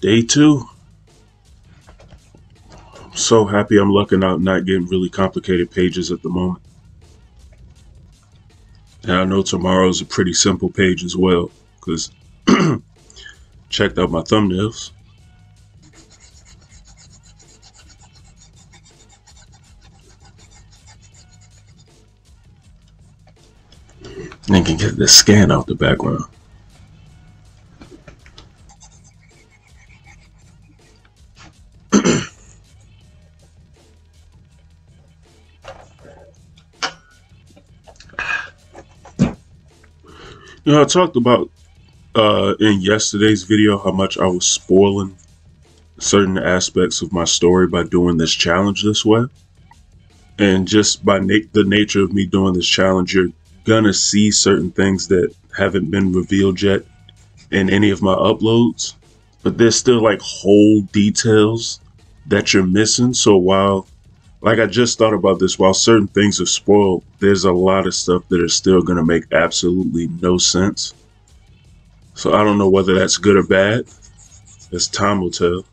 Day two. I'm so happy I'm lucking out not getting really complicated pages at the moment. And I know tomorrow's a pretty simple page as well, because checked out my thumbnails. And can get this scan out the background. You know, I talked about uh, in yesterday's video how much I was spoiling certain aspects of my story by doing this challenge this way. And just by na- the nature of me doing this challenge, you're gonna see certain things that haven't been revealed yet in any of my uploads. But there's still like whole details that you're missing. So while like I just thought about this. While certain things are spoiled, there's a lot of stuff that is still going to make absolutely no sense. So I don't know whether that's good or bad. As time will tell.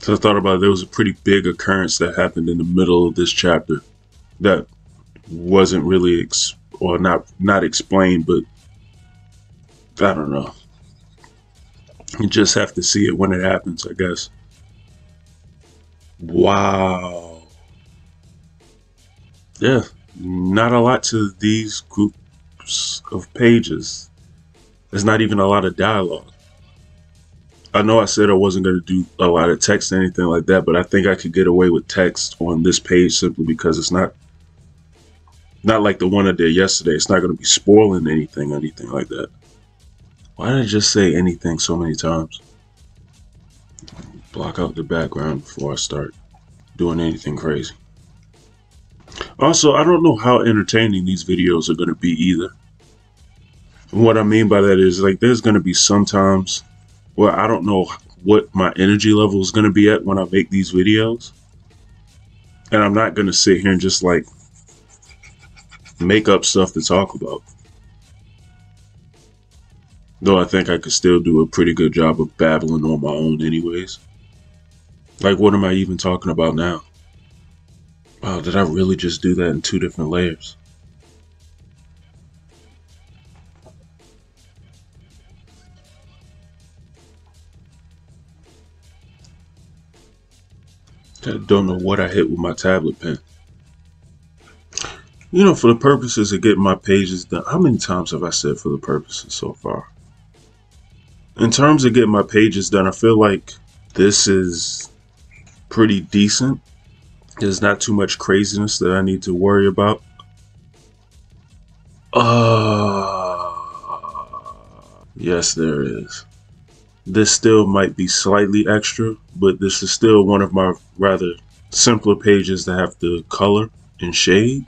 So I thought about it, there was a pretty big occurrence that happened in the middle of this chapter that wasn't really ex- or not not explained, but I don't know. You just have to see it when it happens, I guess. Wow. Yeah, not a lot to these groups of pages. There's not even a lot of dialogue. I know I said I wasn't going to do a lot of text or anything like that, but I think I could get away with text on this page simply because it's not not like the one I did yesterday. It's not going to be spoiling anything or anything like that. Why did I just say anything so many times? Block out the background before I start doing anything crazy. Also, I don't know how entertaining these videos are going to be either. what I mean by that is like there's going to be sometimes where I don't know what my energy level is going to be at when I make these videos. And I'm not going to sit here and just like make up stuff to talk about. Though I think I could still do a pretty good job of babbling on my own anyways. Like, what am I even talking about now? Wow, did I really just do that in two different layers? I don't know what I hit with my tablet pen. You know, for the purposes of getting my pages done, how many times have I said for the purposes so far? In terms of getting my pages done, I feel like this is pretty decent. There's not too much craziness that I need to worry about. Uh, yes, there is. This still might be slightly extra, but this is still one of my rather simpler pages that have the color and shade.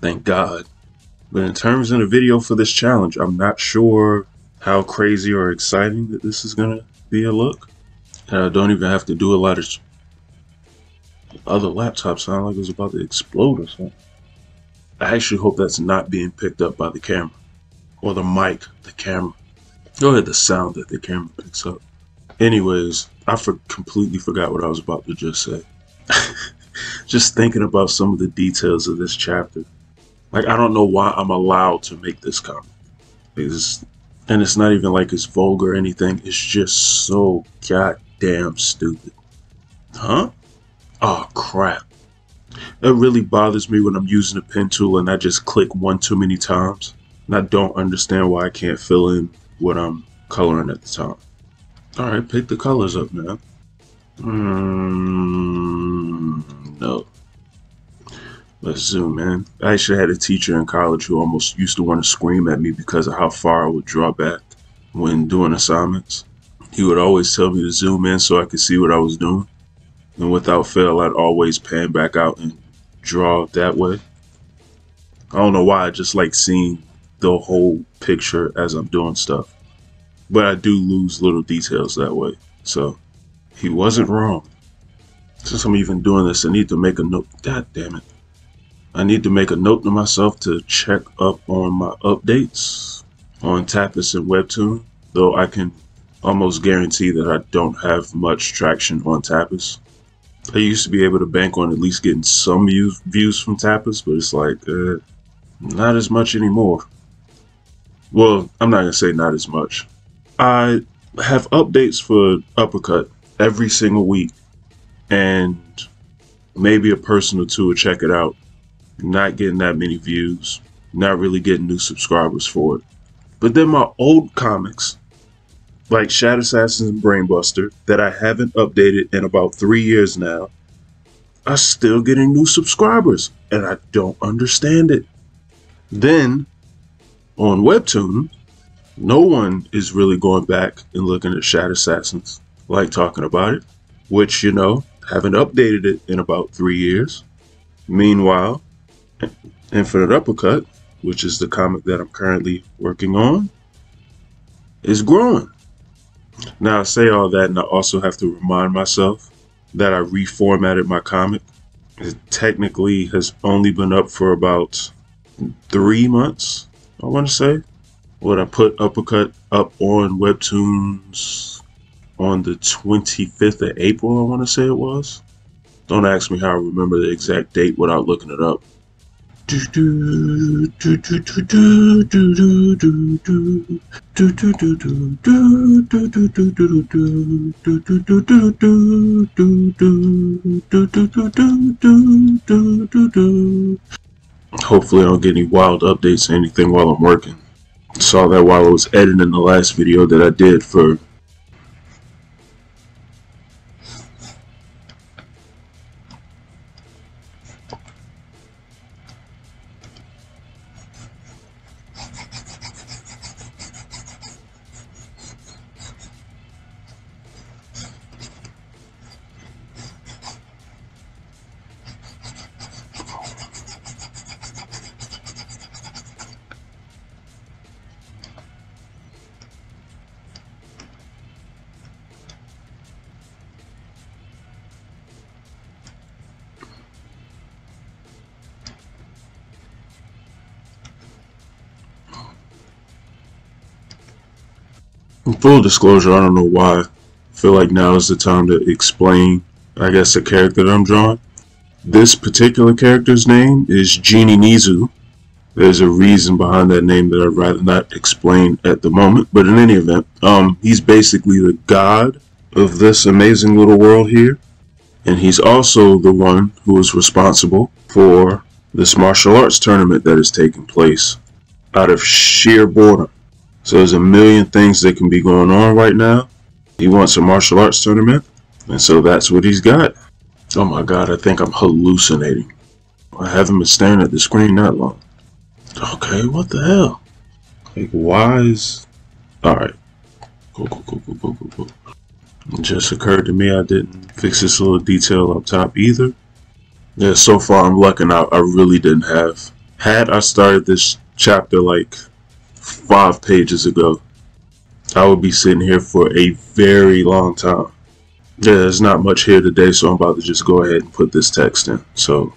Thank God. But in terms of the video for this challenge, I'm not sure how crazy or exciting that this is going to be a look. And I don't even have to do a lot of other laptop sounded like it was about to explode or something. I actually hope that's not being picked up by the camera. Or the mic, the camera. Go ahead, the sound that the camera picks up. Anyways, I for completely forgot what I was about to just say. just thinking about some of the details of this chapter. Like, I don't know why I'm allowed to make this comment. It's, and it's not even like it's vulgar or anything. It's just so goddamn stupid. Huh? Oh crap. That really bothers me when I'm using a pen tool and I just click one too many times. And I don't understand why I can't fill in what I'm coloring at the time. Alright, pick the colors up, man. Mm, no. Let's zoom in. I actually had a teacher in college who almost used to want to scream at me because of how far I would draw back when doing assignments. He would always tell me to zoom in so I could see what I was doing. And without fail, I'd always pan back out and draw that way. I don't know why, I just like seeing the whole picture as I'm doing stuff. But I do lose little details that way. So he wasn't wrong. Since I'm even doing this, I need to make a note. God damn it. I need to make a note to myself to check up on my updates on Tapas and Webtoon. Though I can almost guarantee that I don't have much traction on Tapas. I used to be able to bank on at least getting some views, views from Tapas, but it's like, uh, not as much anymore. Well, I'm not going to say not as much. I have updates for Uppercut every single week, and maybe a person or two will check it out. Not getting that many views, not really getting new subscribers for it. But then my old comics, like Shadow Assassins and Brainbuster, that I haven't updated in about three years now, are still getting new subscribers, and I don't understand it. Then, on Webtoon, no one is really going back and looking at Shadow Assassins, like talking about it, which, you know, haven't updated it in about three years. Meanwhile, Infinite Uppercut, which is the comic that I'm currently working on, is growing. Now, I say all that, and I also have to remind myself that I reformatted my comic. It technically has only been up for about three months, I want to say. What I put Uppercut up on Webtoons on the 25th of April, I want to say it was. Don't ask me how I remember the exact date without looking it up. Hopefully I don't get any wild updates or anything while I'm working. Saw that while I was editing the last video that I did for Full disclosure, I don't know why. I feel like now is the time to explain, I guess, the character that I'm drawing. This particular character's name is Genie Nizu. There's a reason behind that name that I'd rather not explain at the moment, but in any event, um, he's basically the god of this amazing little world here, and he's also the one who is responsible for this martial arts tournament that is taking place out of sheer boredom. So there's a million things that can be going on right now. He wants a martial arts tournament, and so that's what he's got. Oh my god, I think I'm hallucinating. I haven't been staring at the screen that long. Okay, what the hell? Like, why is... Alright. Cool, cool, cool, cool, cool, cool, cool. It just occurred to me I didn't fix this little detail up top either. Yeah, so far I'm lucking out. I really didn't have. Had I started this chapter like five pages ago, I would be sitting here for a very long time. Yeah, there's not much here today, so I'm about to just go ahead and put this text in. So,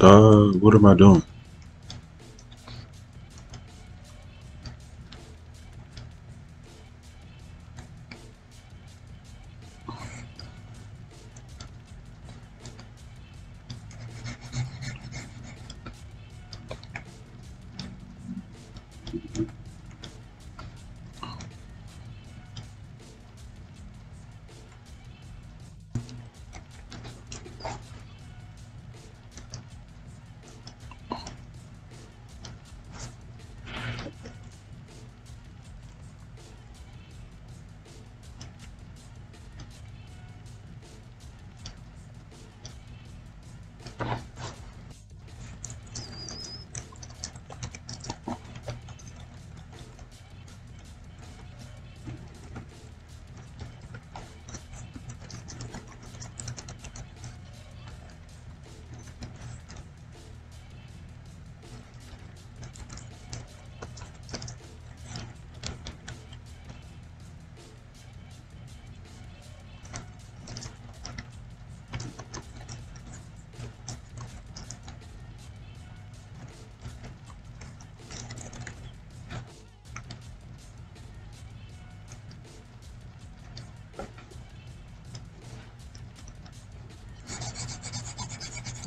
uh, what am I doing?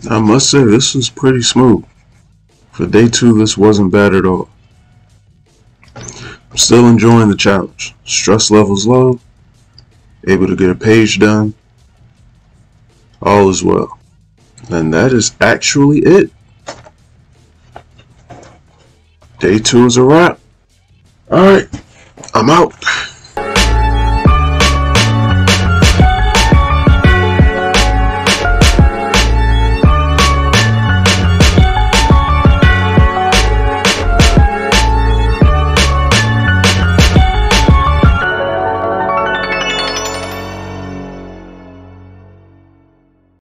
I must say, this was pretty smooth. For day two, this wasn't bad at all. I'm still enjoying the challenge. Stress levels low, able to get a page done. All is well. And that is actually it. Day two is a wrap. Alright, I'm out.